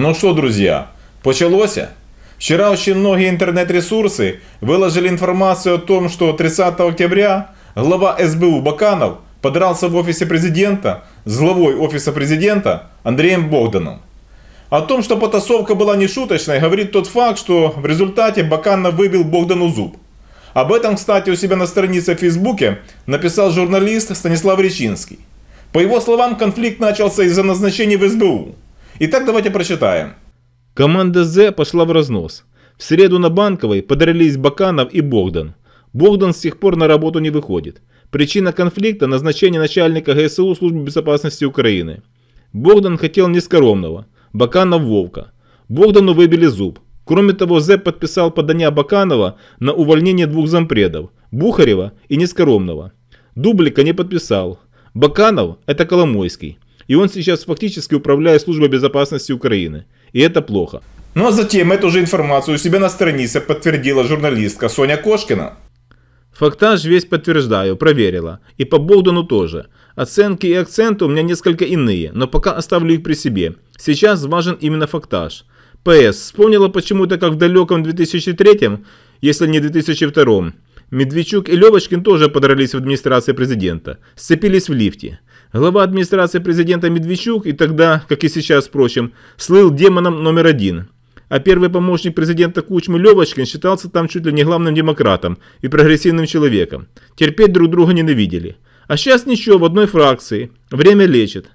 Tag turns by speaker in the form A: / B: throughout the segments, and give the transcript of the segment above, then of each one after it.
A: Ну что, друзья, почалося? Вчера очень многие интернет-ресурсы выложили информацию о том, что 30 октября глава СБУ Баканов подрался в офисе президента с главой офиса президента Андреем Богданом. О том, что потасовка была не шуточной, говорит тот факт, что в результате Баканов выбил Богдану зуб. Об этом, кстати, у себя на странице в Фейсбуке написал журналист Станислав Речинский. По его словам, конфликт начался из-за назначения в СБУ. Итак, давайте прочитаем.
B: Команда З пошла в разнос. В среду на Банковой подрались Баканов и Богдан. Богдан с тех пор на работу не выходит. Причина конфликта – назначение начальника ГСУ Службы безопасности Украины. Богдан хотел нескоромного, Баканов – Вовка. Богдану выбили зуб. Кроме того, ЗЭП подписал подание Баканова на увольнение двух зампредов – Бухарева и Нескоромного. Дублика не подписал. Баканов – это Коломойский. И он сейчас фактически управляет Службой безопасности Украины. И это плохо.
A: Ну а затем эту же информацию у себя на странице подтвердила журналистка Соня Кошкина.
B: Фактаж весь подтверждаю, проверила. И по Богдану тоже. Оценки и акценты у меня несколько иные, но пока оставлю их при себе. Сейчас важен именно фактаж. ПС. Вспомнила почему-то, как в далеком 2003, если не 2002, Медведчук и Левочкин тоже подрались в администрации президента. Сцепились в лифте. Глава администрации президента Медведчук и тогда, как и сейчас, впрочем, слыл демоном номер один. А первый помощник президента Кучмы Левочкин считался там чуть ли не главным демократом и прогрессивным человеком. Терпеть друг друга ненавидели. А сейчас ничего, в одной фракции. Время лечит.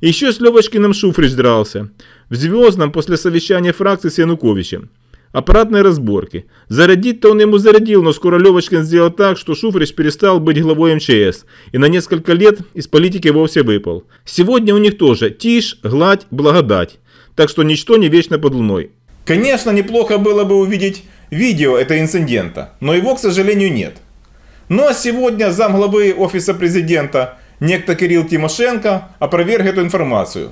B: Еще с Левочкиным Шуфрич дрался. В Звездном после совещания фракции с Януковичем. Аппаратной разборки. Зарядить-то он ему зарядил, но скоро Левочкин сделал так, что Шуфрич перестал быть главой МЧС и на несколько лет из политики вовсе выпал. Сегодня у них тоже тишь, гладь, благодать. Так что ничто не вечно под луной.
A: Конечно, неплохо было бы увидеть видео этого инцидента, но его, к сожалению, нет. Ну а сегодня замглавы офиса президента, некто Кирилл Тимошенко, опроверг эту информацию.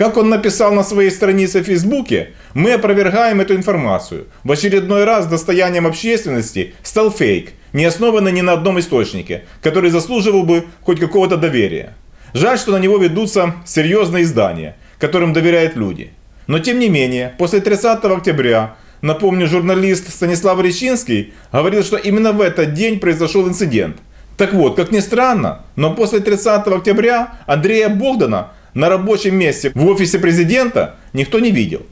A: Как он написал на своей странице в Фейсбуке, мы опровергаем эту информацию. В очередной раз достоянием общественности стал фейк, не основанный ни на одном источнике, который заслуживал бы хоть какого-то доверия. Жаль, что на него ведутся серьезные издания, которым доверяют люди. Но тем не менее, после 30 октября, напомню, журналист Станислав Речинский говорил, что именно в этот день произошел инцидент. Так вот, как ни странно, но после 30 октября Андрея Богдана на рабочем месте в офисе президента никто не видел.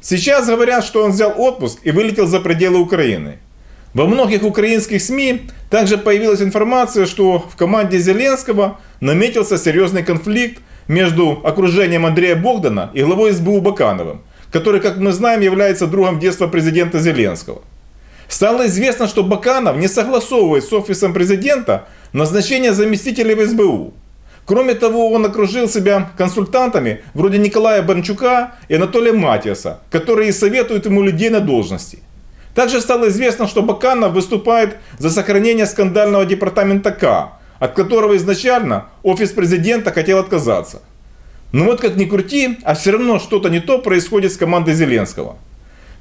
A: Сейчас говорят, что он взял отпуск и вылетел за пределы Украины. Во многих украинских СМИ также появилась информация, что в команде Зеленского наметился серьезный конфликт между окружением Андрея Богдана и главой СБУ Бакановым, который, как мы знаем, является другом детства президента Зеленского. Стало известно, что Баканов не согласовывает с офисом президента назначение заместителей в СБУ. Кроме того, он окружил себя консультантами вроде Николая Бончука и Анатолия Матиаса, которые советуют ему людей на должности. Также стало известно, что Баканов выступает за сохранение скандального департамента К, от которого изначально офис президента хотел отказаться. Но вот как ни крути, а все равно что-то не то происходит с командой Зеленского –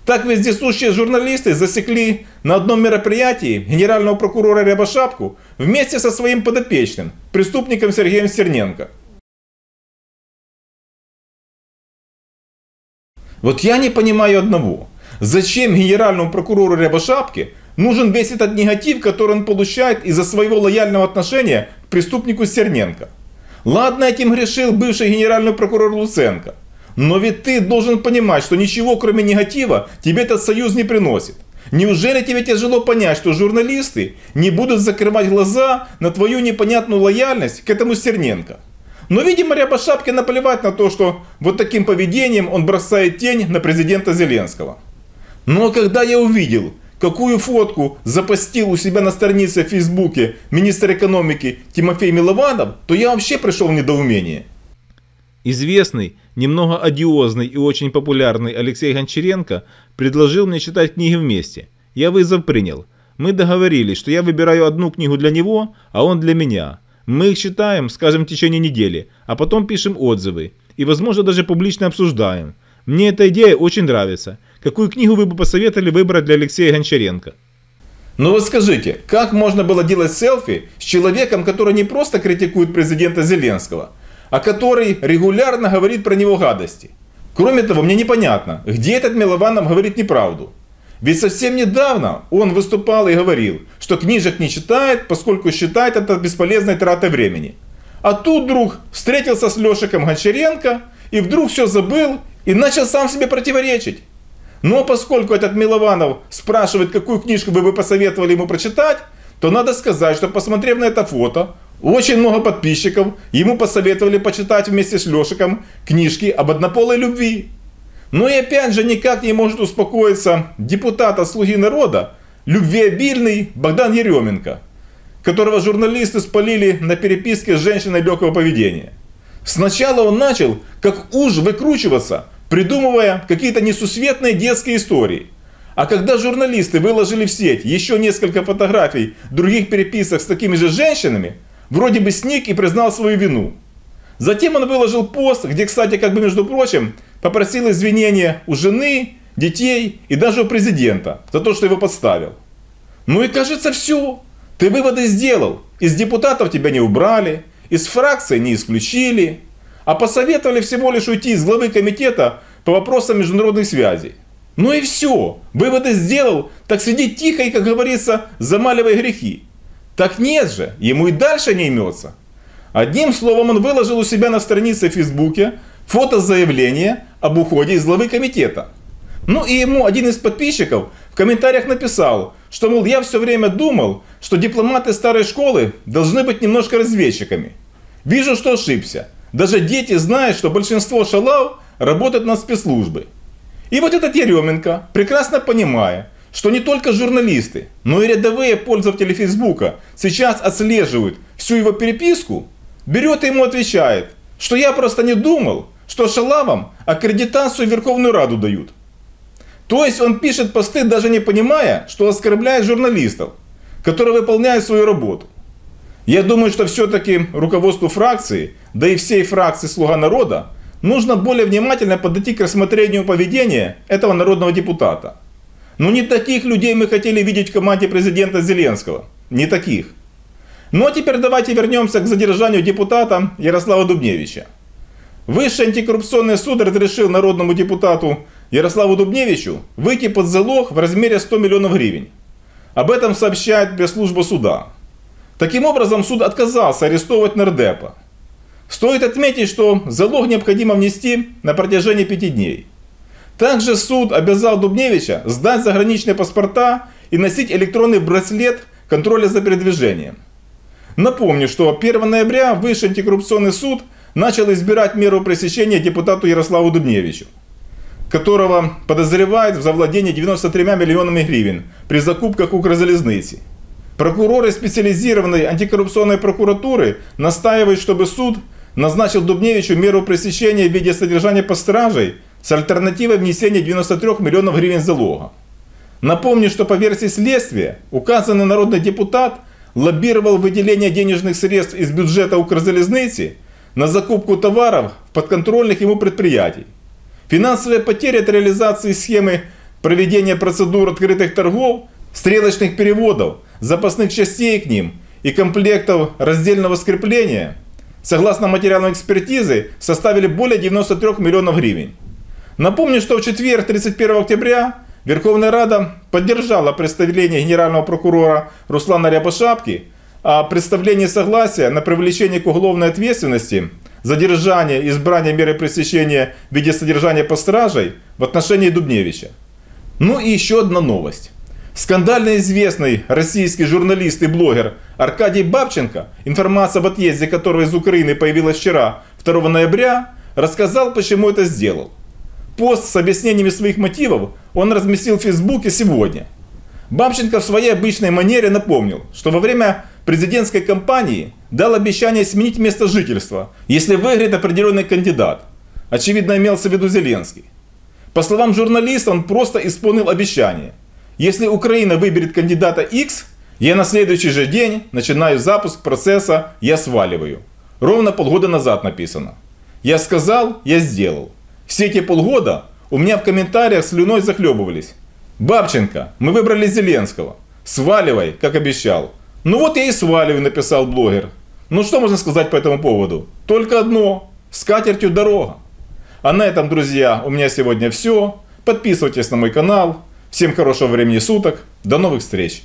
A: так вездесущие журналисты засекли на одном мероприятии генерального прокурора Рябошапку вместе со своим подопечным, преступником Сергеем Стерненко. Вот я не понимаю одного. Зачем генеральному прокурору Рябошапке нужен весь этот негатив, который он получает из-за своего лояльного отношения к преступнику Стерненко? Ладно, этим грешил бывший генеральный прокурор Луценко – но ведь ты должен понимать, что ничего кроме негатива тебе этот союз не приносит. Неужели тебе тяжело понять, что журналисты не будут закрывать глаза на твою непонятную лояльность к этому Стерненко? Но, видимо, Рябошапке наплевать на то, что вот таким поведением он бросает тень на президента Зеленского. Но когда я увидел, какую фотку запостил у себя на странице в Фейсбуке министр экономики Тимофей Милованов, то я вообще пришел в недоумение.
B: Известный, немного одиозный и очень популярный Алексей Гончаренко предложил мне читать книги вместе. Я вызов принял. Мы договорились, что я выбираю одну книгу для него, а он для меня. Мы их читаем, скажем, в течение недели, а потом пишем отзывы. И, возможно, даже публично обсуждаем. Мне эта идея очень нравится. Какую книгу вы бы посоветовали выбрать для Алексея Гончаренко?
A: Ну вот скажите, как можно было делать селфи с человеком, который не просто критикует президента Зеленского, а который регулярно говорит про него гадости. Кроме того, мне непонятно, где этот Милованов говорит неправду. Ведь совсем недавно он выступал и говорил, что книжек не читает, поскольку считает это бесполезной тратой времени. А тут вдруг встретился с Лешиком Гончаренко и вдруг все забыл и начал сам себе противоречить. Но поскольку этот Милованов спрашивает, какую книжку бы вы посоветовали ему прочитать, то надо сказать, что посмотрев на это фото, очень много подписчиков ему посоветовали почитать вместе с Лешиком книжки об однополой любви. Но и опять же никак не может успокоиться депутат от «Слуги народа», любвеобильный Богдан Еременко, которого журналисты спалили на переписке с женщиной легкого поведения. Сначала он начал, как уж, выкручиваться, придумывая какие-то несусветные детские истории. А когда журналисты выложили в сеть еще несколько фотографий других переписок с такими же женщинами, вроде бы сник и признал свою вину. Затем он выложил пост, где, кстати, как бы между прочим, попросил извинения у жены, детей и даже у президента за то, что его подставил. Ну и кажется все. Ты выводы сделал. Из депутатов тебя не убрали, из фракции не исключили, а посоветовали всего лишь уйти из главы комитета по вопросам международных связей. Ну и все. Выводы сделал, так сиди тихо и, как говорится, замаливай грехи. Так нет же, ему и дальше не имется. Одним словом, он выложил у себя на странице в Фейсбуке фото заявления об уходе из главы комитета. Ну и ему один из подписчиков в комментариях написал, что, мол, я все время думал, что дипломаты старой школы должны быть немножко разведчиками. Вижу, что ошибся. Даже дети знают, что большинство шалав работают на спецслужбы. И вот этот Еременко, прекрасно понимая, что не только журналисты, но и рядовые пользователи Фейсбука сейчас отслеживают всю его переписку, берет и ему отвечает, что я просто не думал, что шалавам аккредитацию в Верховную Раду дают. То есть он пишет посты, даже не понимая, что оскорбляет журналистов, которые выполняют свою работу. Я думаю, что все-таки руководству фракции, да и всей фракции «Слуга народа» нужно более внимательно подойти к рассмотрению поведения этого народного депутата. Но не таких людей мы хотели видеть в команде президента Зеленского. Не таких. Ну а теперь давайте вернемся к задержанию депутата Ярослава Дубневича. Высший антикоррупционный суд разрешил народному депутату Ярославу Дубневичу выйти под залог в размере 100 миллионов гривен. Об этом сообщает пресс-служба суда. Таким образом, суд отказался арестовывать нардепа. Стоит отметить, что залог необходимо внести на протяжении пяти дней. Также суд обязал Дубневича сдать заграничные паспорта и носить электронный браслет контроля за передвижением. Напомню, что 1 ноября Высший антикоррупционный суд начал избирать меру пресечения депутату Ярославу Дубневичу, которого подозревают в завладении 93 миллионами гривен при закупках Укрзалезницы. Прокуроры специализированной антикоррупционной прокуратуры настаивают, чтобы суд назначил Дубневичу меру пресечения в виде содержания под стражей с альтернативой внесения 93 миллионов гривен залога. Напомню, что по версии следствия указанный народный депутат лоббировал выделение денежных средств из бюджета Укрзалезницы на закупку товаров в подконтрольных ему предприятий. Финансовые потери от реализации схемы проведения процедур открытых торгов, стрелочных переводов, запасных частей к ним и комплектов раздельного скрепления, согласно материалам экспертизы, составили более 93 миллионов гривен. Напомню, что в четверг 31 октября Верховная Рада поддержала представление генерального прокурора Руслана Рябошапки о представлении согласия на привлечение к уголовной ответственности задержание, избрание меры пресечения в виде содержания под стражей в отношении Дубневича. Ну и еще одна новость. Скандально известный российский журналист и блогер Аркадий Бабченко, информация об отъезде которого из Украины появилась вчера, 2 ноября, рассказал, почему это сделал. Пост с объяснениями своих мотивов он разместил в Фейсбуке сегодня. Бабченко в своей обычной манере напомнил, что во время президентской кампании дал обещание сменить место жительства, если выиграет определенный кандидат. Очевидно, имелся в виду Зеленский. По словам журналиста, он просто исполнил обещание. Если Украина выберет кандидата X, я на следующий же день начинаю запуск процесса «Я сваливаю». Ровно полгода назад написано. Я сказал, я сделал. Все эти полгода у меня в комментариях слюной захлебывались. Бабченко, мы выбрали Зеленского. Сваливай, как обещал. Ну вот я и сваливаю, написал блогер. Ну что можно сказать по этому поводу? Только одно. С катертью дорога. А на этом, друзья, у меня сегодня все. Подписывайтесь на мой канал. Всем хорошего времени суток. До новых встреч.